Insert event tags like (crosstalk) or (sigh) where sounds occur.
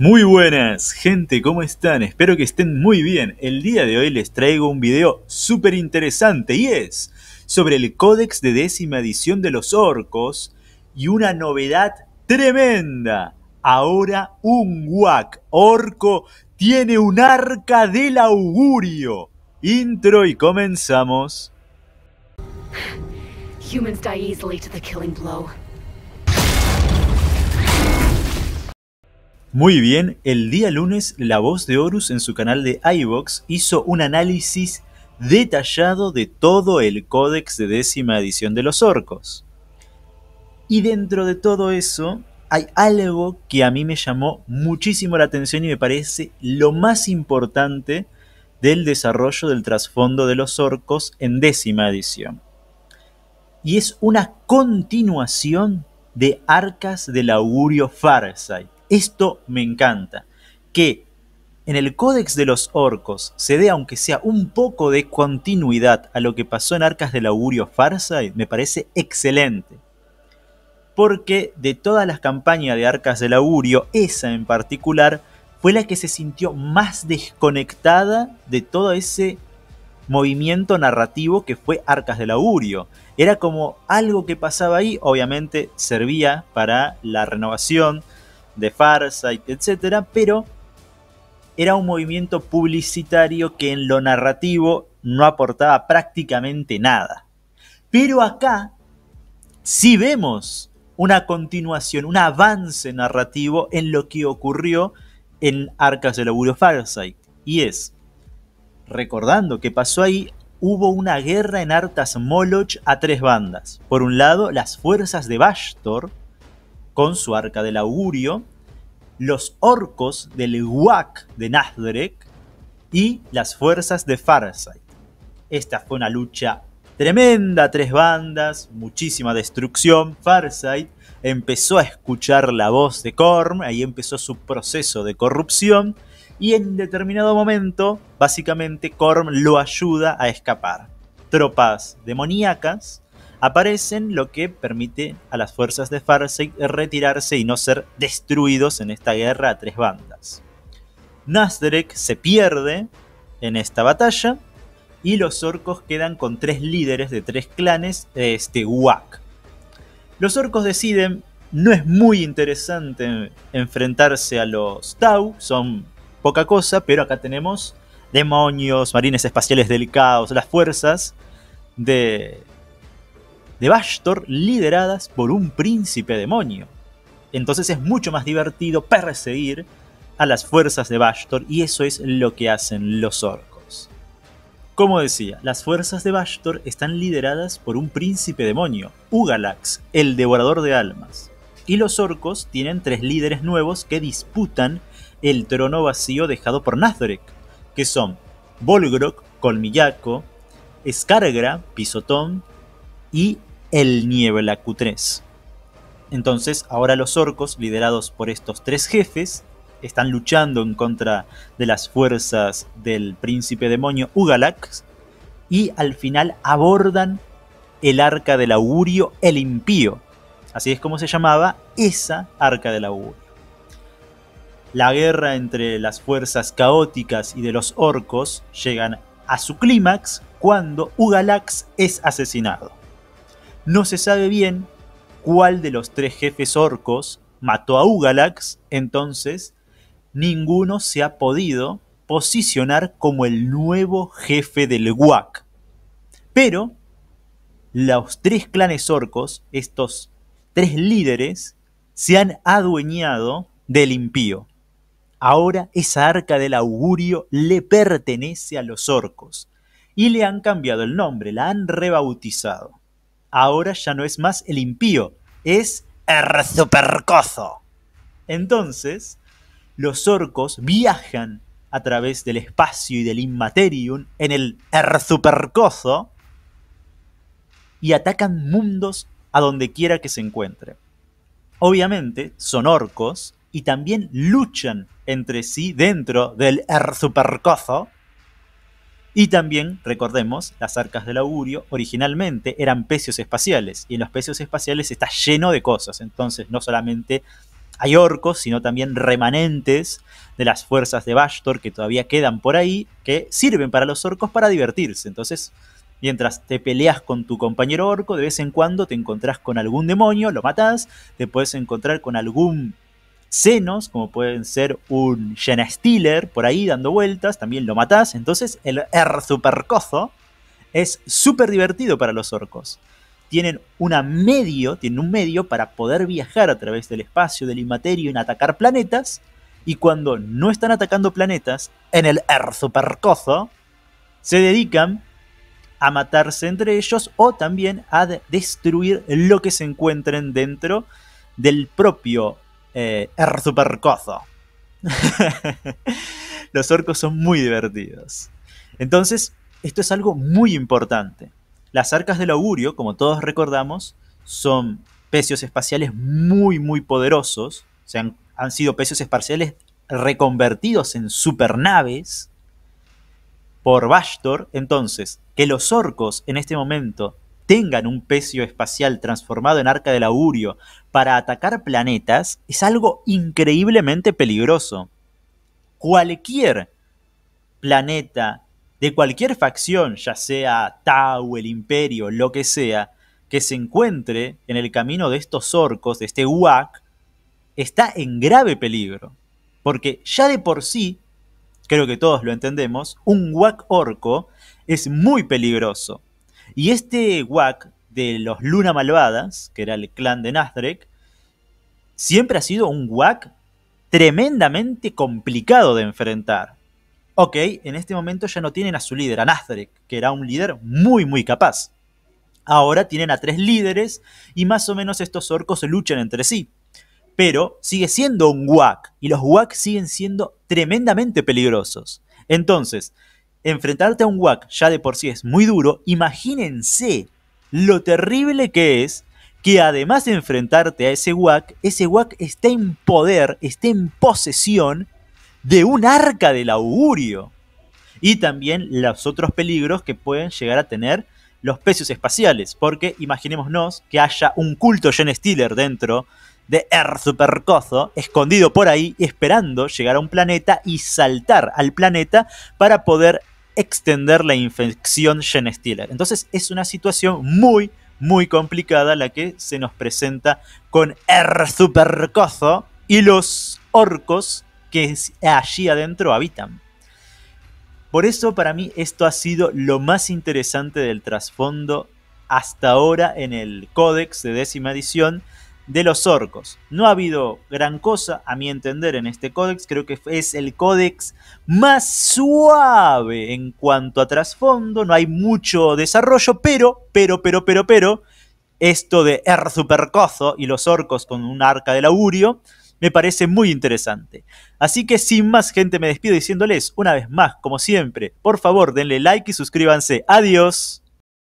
Muy buenas, gente, ¿cómo están? Espero que estén muy bien. El día de hoy les traigo un video súper interesante y es sobre el códex de décima edición de los orcos y una novedad tremenda. Ahora un Wack orco tiene un arca del augurio. Intro y comenzamos. Humans die easily to the killing blow. Muy bien, el día lunes La Voz de Horus en su canal de iVox hizo un análisis detallado de todo el códex de décima edición de los orcos. Y dentro de todo eso hay algo que a mí me llamó muchísimo la atención y me parece lo más importante del desarrollo del trasfondo de los orcos en décima edición. Y es una continuación de Arcas del Augurio Farsight esto me encanta. Que en el Códex de los Orcos se dé, aunque sea un poco de continuidad a lo que pasó en Arcas del Augurio Farsight, me parece excelente. Porque de todas las campañas de Arcas del Augurio, esa en particular fue la que se sintió más desconectada de todo ese movimiento narrativo que fue Arcas del Augurio. Era como algo que pasaba ahí, obviamente servía para la renovación de Farsight, etc. Pero era un movimiento publicitario que en lo narrativo no aportaba prácticamente nada. Pero acá sí vemos una continuación, un avance narrativo en lo que ocurrió en Arcas del Augurio Farsight. Y es, recordando que pasó ahí, hubo una guerra en Artas Moloch a tres bandas. Por un lado, las fuerzas de Bastor, con su arca del augurio, los orcos del Huac de Nazarek y las fuerzas de Farsight. Esta fue una lucha tremenda, tres bandas, muchísima destrucción. Farsight empezó a escuchar la voz de Korm, ahí empezó su proceso de corrupción y en determinado momento, básicamente, Korm lo ayuda a escapar. Tropas demoníacas aparecen, lo que permite a las fuerzas de Farsight retirarse y no ser destruidos en esta guerra a tres bandas. Nasdrek se pierde en esta batalla y los orcos quedan con tres líderes de tres clanes de este Wak. Los orcos deciden, no es muy interesante enfrentarse a los Tau, son poca cosa, pero acá tenemos demonios, marines espaciales del caos, las fuerzas de de Bastor lideradas por un príncipe demonio. Entonces es mucho más divertido perseguir a las fuerzas de Bastor y eso es lo que hacen los orcos. Como decía, las fuerzas de Bastor están lideradas por un príncipe demonio, Ugalax, el devorador de almas. Y los orcos tienen tres líderes nuevos que disputan el trono vacío dejado por Nazarek, que son Volgrok, Colmillaco, Skargra, Pisotón y el Niebla Q3. Entonces, ahora los orcos, liderados por estos tres jefes, están luchando en contra de las fuerzas del príncipe demonio Ugalax y al final abordan el arca del augurio, el impío. Así es como se llamaba esa arca del augurio. La guerra entre las fuerzas caóticas y de los orcos llegan a su clímax cuando Ugalax es asesinado. No se sabe bien cuál de los tres jefes orcos mató a Ugalax, entonces ninguno se ha podido posicionar como el nuevo jefe del WAC. Pero los tres clanes orcos, estos tres líderes, se han adueñado del impío. Ahora esa arca del augurio le pertenece a los orcos y le han cambiado el nombre, la han rebautizado ahora ya no es más el impío, es el supercozo. Entonces, los orcos viajan a través del espacio y del Inmaterium en el Erzupercozo y atacan mundos a donde quiera que se encuentre. Obviamente son orcos y también luchan entre sí dentro del Erzupercozo y también, recordemos, las arcas del augurio originalmente eran pecios espaciales y en los pecios espaciales está lleno de cosas. Entonces no solamente hay orcos, sino también remanentes de las fuerzas de Bastor que todavía quedan por ahí, que sirven para los orcos para divertirse. Entonces, mientras te peleas con tu compañero orco, de vez en cuando te encontrás con algún demonio, lo matás, te puedes encontrar con algún senos, como pueden ser un Jena Stealer por ahí dando vueltas, también lo matás. Entonces, el Erzupercozo es súper divertido para los orcos tienen una medio, tienen un medio para poder viajar a través del espacio, del inmaterio, en atacar planetas. Y cuando no están atacando planetas, en el Erzupercozo, se dedican a matarse entre ellos o también a destruir lo que se encuentren dentro del propio eh, Erzupercozo. (laughs) Los orcos son muy divertidos. Entonces, esto es algo muy importante. Las arcas del augurio, como todos recordamos, son pecios espaciales muy, muy poderosos. O sea, han, sido pecios espaciales reconvertidos en supernaves por Bastor. Entonces, que los orcos en este momento tengan un pecio espacial transformado en arca del augurio para atacar planetas es algo increíblemente peligroso. Cualquier planeta de cualquier facción, ya sea Tau, el Imperio, lo que sea, que se encuentre en el camino de estos orcos, de este Uak, está en grave peligro. Porque ya de por sí, creo que todos lo entendemos, un Uak orco es muy peligroso. Y este Uak de los Luna Malvadas, que era el clan de Nazdrek, siempre ha sido un Uak tremendamente complicado de enfrentar. Ok, en este momento ya no tienen a su líder, a Nazarek, que era un líder muy, muy capaz. Ahora tienen a tres líderes y más o menos estos orcos luchan entre sí. Pero sigue siendo un WAC y los WAC siguen siendo tremendamente peligrosos. Entonces, enfrentarte a un WAC ya de por sí es muy duro. Imagínense lo terrible que es que además de enfrentarte a ese WAC, ese WAC esté en poder, esté en posesión de un arca del augurio. Y también los otros peligros que pueden llegar a tener los pecios espaciales. Porque imaginémonos que haya un culto Gen Stealer dentro de Erzupercozo, escondido por ahí, esperando llegar a un planeta y saltar al planeta para poder extender la infección Gen. Entonces es una situación muy, muy complicada la que se nos presenta con Erzupercozo y los orcos que allí adentro habitan. Por eso para mí esto ha sido lo más interesante del trasfondo hasta ahora en el códex de décima edición de los orcos. No ha habido gran cosa, a mi entender, en este códex. Creo que es el códex más suave en cuanto a trasfondo. No hay mucho desarrollo, pero, pero, pero, pero, pero, esto de Erzupercozo y los orcos con un arca del augurio me parece muy interesante. Así que sin más gente me despido diciéndoles una vez más, como siempre, por favor denle like y suscríbanse. Adiós.